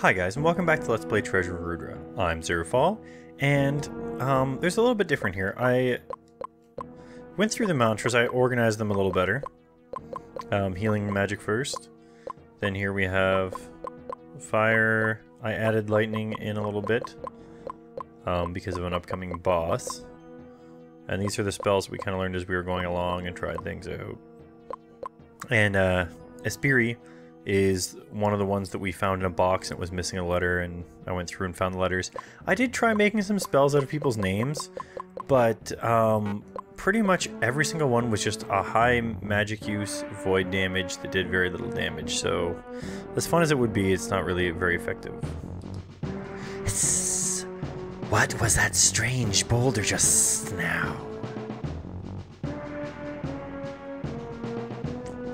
Hi guys, and welcome back to Let's Play Treasure Rudra. I'm Zerfall, and um, there's a little bit different here. I went through the mantras, I organized them a little better. Um, healing magic first. Then here we have fire. I added lightning in a little bit um, because of an upcoming boss. And these are the spells we kind of learned as we were going along and tried things out. And uh, Espiri is one of the ones that we found in a box and it was missing a letter and I went through and found the letters. I did try making some spells out of people's names, but um, pretty much every single one was just a high magic use void damage that did very little damage. So as fun as it would be, it's not really very effective. What was that strange boulder just now?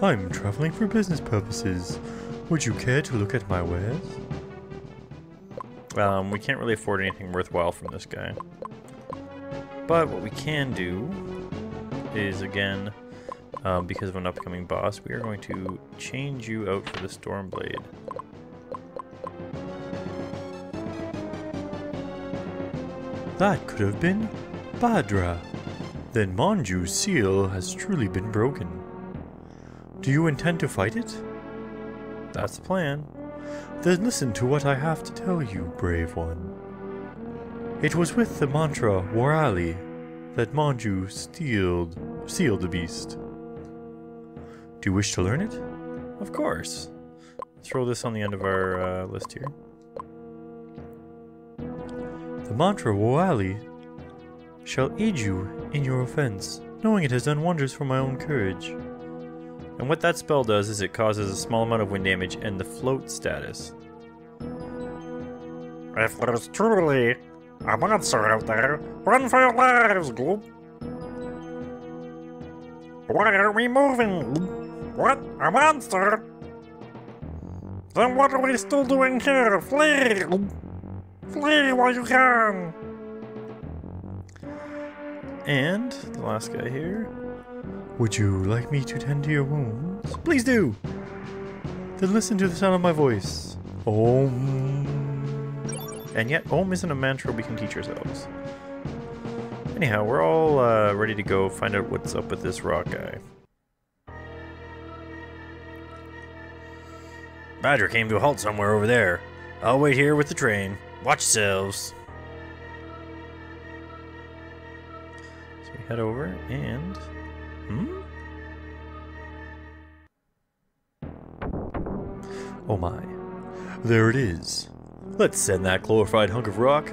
I'm traveling for business purposes. Would you care to look at my wares? Um, we can't really afford anything worthwhile from this guy. But what we can do is, again, um, because of an upcoming boss, we are going to change you out for the Stormblade. That could have been Bhadra. Then Manju's seal has truly been broken. Do you intend to fight it? That's the plan. Then listen to what I have to tell you, brave one. It was with the mantra Warali that Manju sealed, sealed the beast. Do you wish to learn it? Of course. Throw this on the end of our uh, list here. The mantra Warali shall aid you in your offense, knowing it has done wonders for my own courage. And what that spell does is it causes a small amount of wind damage and the float status. If there's truly a monster out there, run for your lives, Gloop. Why are we moving? What? A monster? Then what are we still doing here? Flee! Flee while you can! And the last guy here. Would you like me to tend to your wounds? Please do! Then listen to the sound of my voice. Om. And yet, Om isn't a mantra we can teach ourselves. Anyhow, we're all uh, ready to go find out what's up with this rock guy. Bhadra came to a halt somewhere over there. I'll wait here with the train. Watch yourselves. So we head over and... Hmm? Oh my. There it is. Let's send that glorified hunk of rock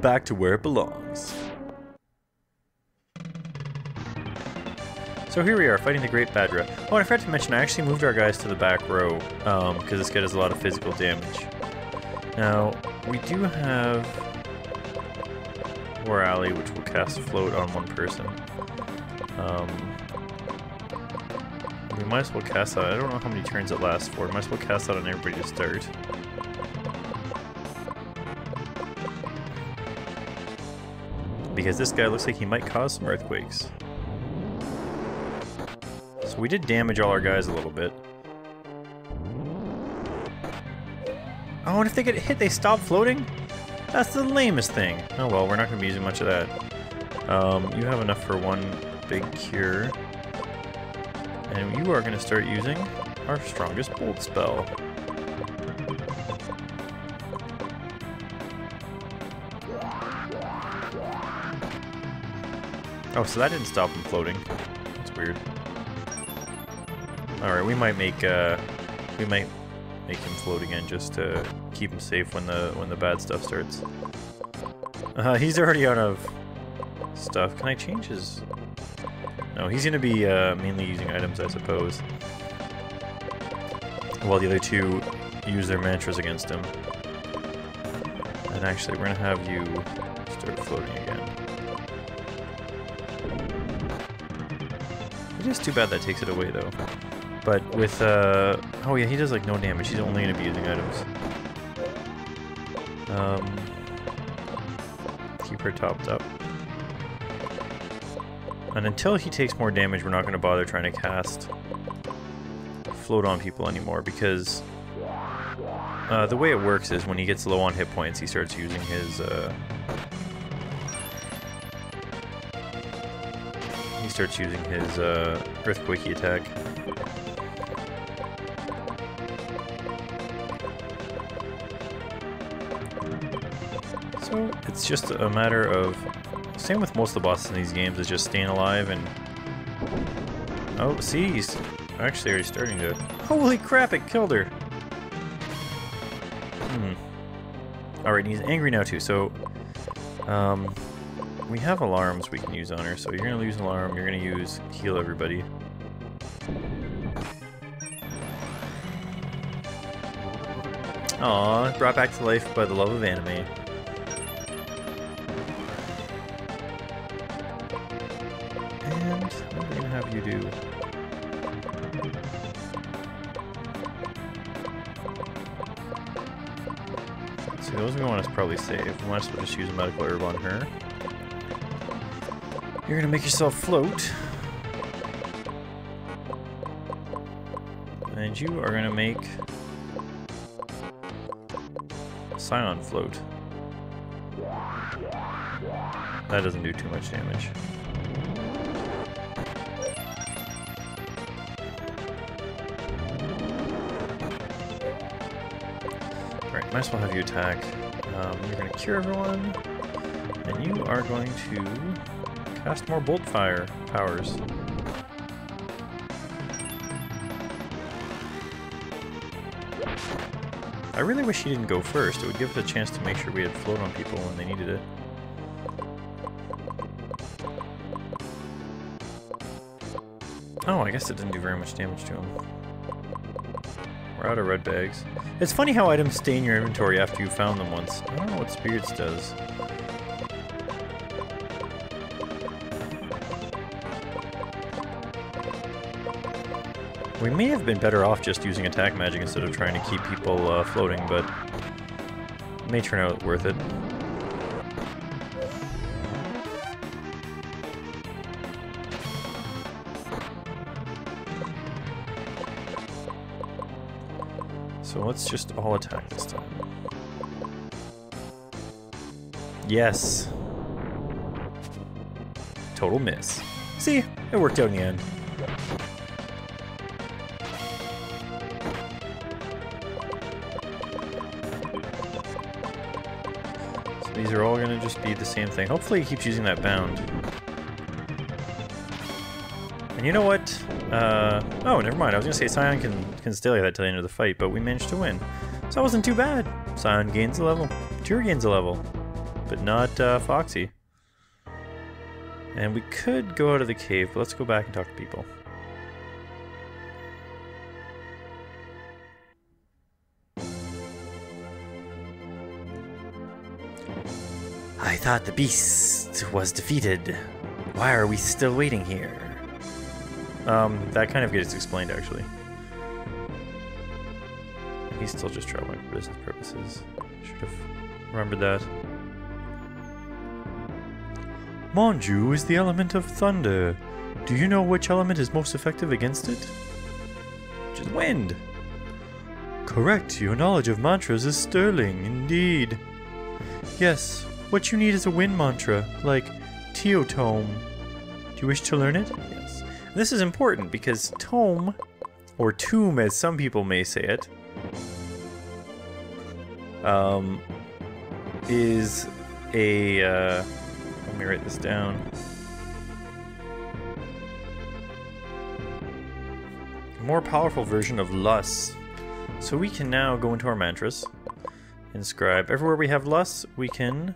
back to where it belongs. So here we are, fighting the Great Bhadra. Oh, and I forgot to mention, I actually moved our guys to the back row, um, because this guy does a lot of physical damage. Now, we do have Warali, which will cast Float on one person. Um, we might as well cast that. I don't know how many turns it lasts for. Might as well cast that on everybody to start. Because this guy looks like he might cause some earthquakes. So we did damage all our guys a little bit. Oh, and if they get hit, they stop floating? That's the lamest thing. Oh well, we're not going to be using much of that. Um, you have enough for one big cure. And you are going to start using our strongest bolt spell. Oh, so that didn't stop him floating. That's weird. Alright, we might make uh we might make him float again just to keep him safe when the when the bad stuff starts. Uh, he's already out of stuff. Can I change his no, he's going to be uh, mainly using items, I suppose. While the other two use their mantras against him. And actually, we're going to have you start floating again. It is too bad that takes it away, though. But with, uh... Oh yeah, he does, like, no damage. He's only going to be using items. Um... Keep her topped up. And until he takes more damage, we're not going to bother trying to cast float on people anymore because uh, the way it works is when he gets low on hit points, he starts using his. Uh, he starts using his uh, earthquakey attack. So it's just a matter of. Same with most of the bosses in these games, is just staying alive and. Oh, see, he's actually already starting to. Holy crap! It killed her. Hmm. Alright, he's angry now too, so... Um, we have alarms we can use on her, so you're gonna use an alarm, you're gonna use heal everybody. Aw, brought back to life by the love of anime. Do? So those we want to probably save. We might as well just use a medical herb on her. You're gonna make yourself float. And you are gonna make Sion float. That doesn't do too much damage. Might as well have you attack. Um, you're going to cure everyone, and you are going to cast more bolt fire powers. I really wish he didn't go first. It would give us a chance to make sure we had float on people when they needed it. Oh, I guess it didn't do very much damage to him. We're out of red bags. It's funny how items stay in your inventory after you found them once. I don't know what spirits does. We may have been better off just using attack magic instead of trying to keep people uh, floating, but it may turn out worth it. Let's just all attack this time. Yes. Total miss. See, it worked out in the end. So these are all to just be the same thing. Hopefully he keeps using that bound. And you know what? Uh, oh, never mind. I was going to say Sion can, can stay that till the end of the fight, but we managed to win. So that wasn't too bad. Sion gains a level. Tyr gains a level. But not uh, Foxy. And we could go out of the cave, but let's go back and talk to people. I thought the beast was defeated. Why are we still waiting here? Um, that kind of gets explained, actually. He's still just traveling for business purposes. Should have remembered that. Monju is the element of thunder. Do you know which element is most effective against it? Which is wind. Correct, your knowledge of mantras is sterling, indeed. Yes, what you need is a wind mantra, like Teotome. Do you wish to learn it? This is important because tome, or tomb as some people may say it, um, is a, uh, let me write this down. More powerful version of Lus. So we can now go into our mantras, inscribe. Everywhere we have Lus, we can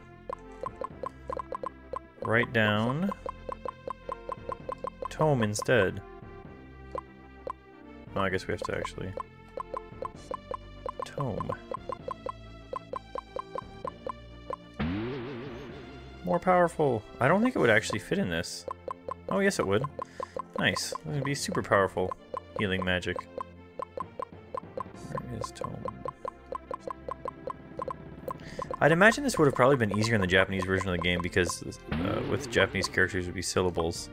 write down tome instead. I guess we have to actually tome. More powerful. I don't think it would actually fit in this. Oh, yes it would. Nice. It would be super powerful healing magic. Where is tome? I'd imagine this would have probably been easier in the Japanese version of the game because uh, with Japanese characters would be syllables.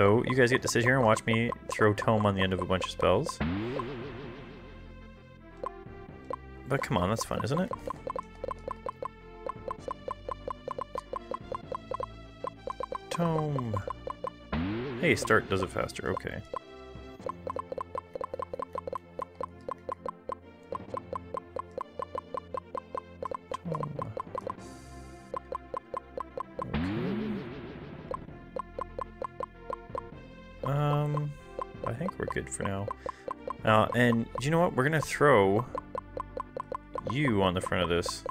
So you guys get to sit here and watch me throw tome on the end of a bunch of spells. But come on, that's fun, isn't it? Tome. Hey, start does it faster, okay. For now. Uh, and you know what? We're gonna throw you on the front of this.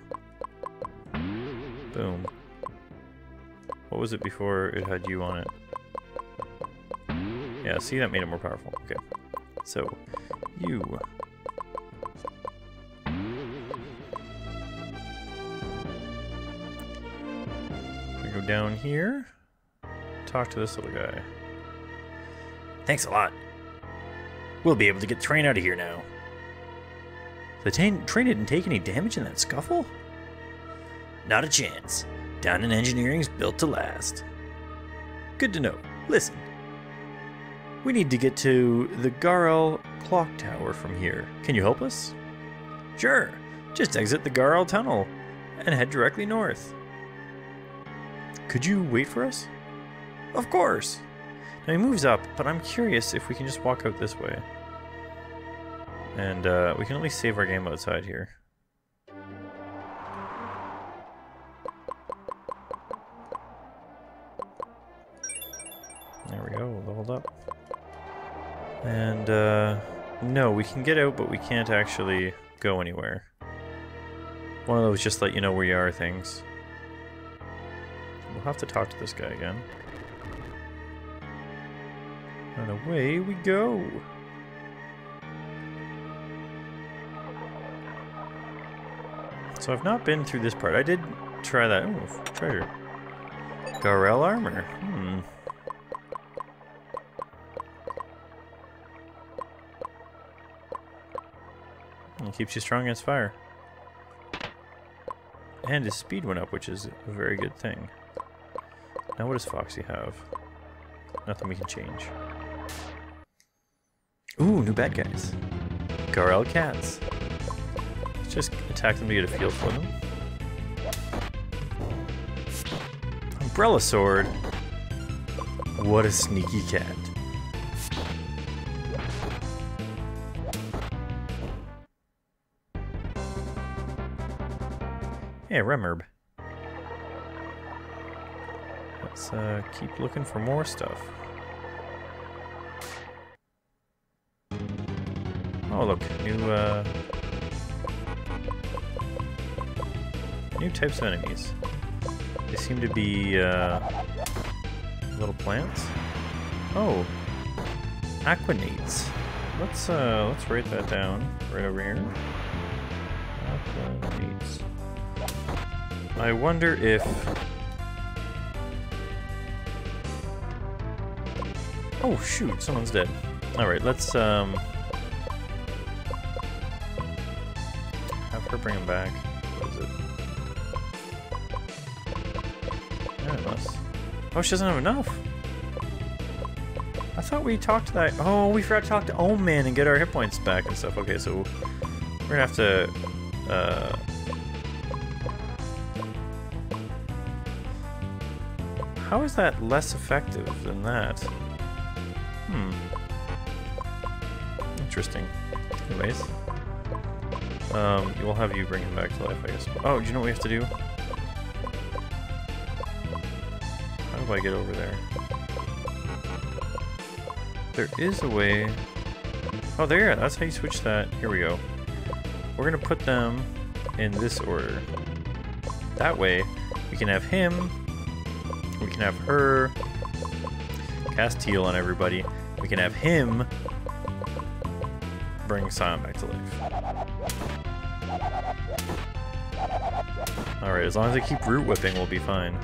Boom. What was it before it had you on it? Yeah, see, that made it more powerful. Okay. So, you. We go down here. Talk to this little guy. Thanks a lot. We'll be able to get the train out of here now. The train, didn't take any damage in that scuffle? Not a chance. Down in engineering's built to last. Good to know. Listen. We need to get to the Garel clock tower from here. Can you help us? Sure. Just exit the Garel tunnel and head directly north. Could you wait for us? Of course. Now he moves up, but I'm curious if we can just walk out this way. And uh, we can at least save our game outside here. There we go, leveled up. And, uh, no, we can get out, but we can't actually go anywhere. One of those just let you know where you are things. We'll have to talk to this guy again. And away we go. So I've not been through this part. I did try that. Oh, treasure. Garel armor. Hmm. It keeps you strong against fire. And his speed went up, which is a very good thing. Now what does Foxy have? Nothing we can change. Ooh, new bad guys. Garel cats. Let's just attack them to get a feel for them. Umbrella sword. What a sneaky cat. Hey, Remherb. Let's uh, keep looking for more stuff. Oh, look, new uh, new types of enemies. They seem to be uh, little plants. Oh, aquanates. Let's uh, let's write that down right over here. Aquanates. I wonder if... Oh shoot, someone's dead. Alright, let's um... bring him back. What is it? Oh, she doesn't have enough! I thought we talked to that... Oh, we forgot to talk to Ohm Man and get our hit points back and stuff. Okay, so... We're gonna have to... Uh... How is that less effective than that? Hmm. Interesting. Anyways. Um, we'll have you bring him back to life, I guess. Oh, do you know what we have to do? How do I get over there? There is a way... Oh, there, that's how you switch that. Here we go. We're gonna put them in this order. That way, we can have him we can have her cast heal on everybody. We can have him bring Sion back to life. As long as I keep root whipping, we'll be fine.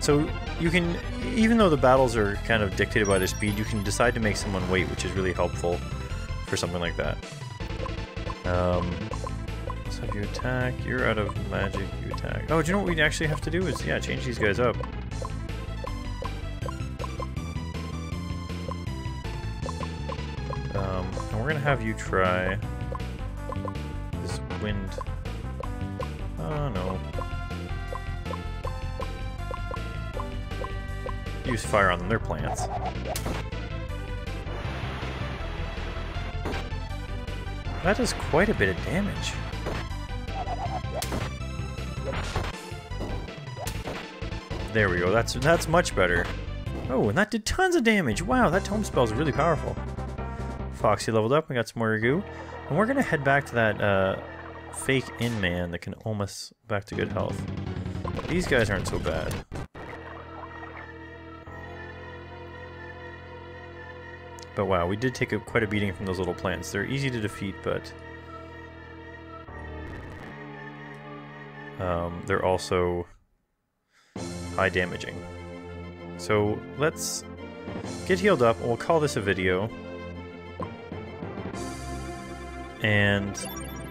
So you can, even though the battles are kind of dictated by their speed, you can decide to make someone wait, which is really helpful for something like that. Um, so if you attack, you're out of magic, you attack. Oh, do you know what we actually have to do is, yeah, change these guys up. Um, and we're gonna have you try wind. Oh no. Use fire on them, they're plants. That does quite a bit of damage. There we go, that's that's much better. Oh, and that did tons of damage. Wow, that tome spell is really powerful. Foxy leveled up, we got some more goo. And we're gonna head back to that uh, fake in man that can almost back to good health. These guys aren't so bad. But wow, we did take a, quite a beating from those little plants. They're easy to defeat, but... Um, they're also high damaging. So let's get healed up, we'll call this a video. And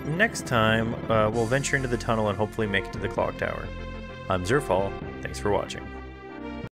next time, uh, we'll venture into the tunnel and hopefully make it to the clock tower. I'm Zerfall. Thanks for watching.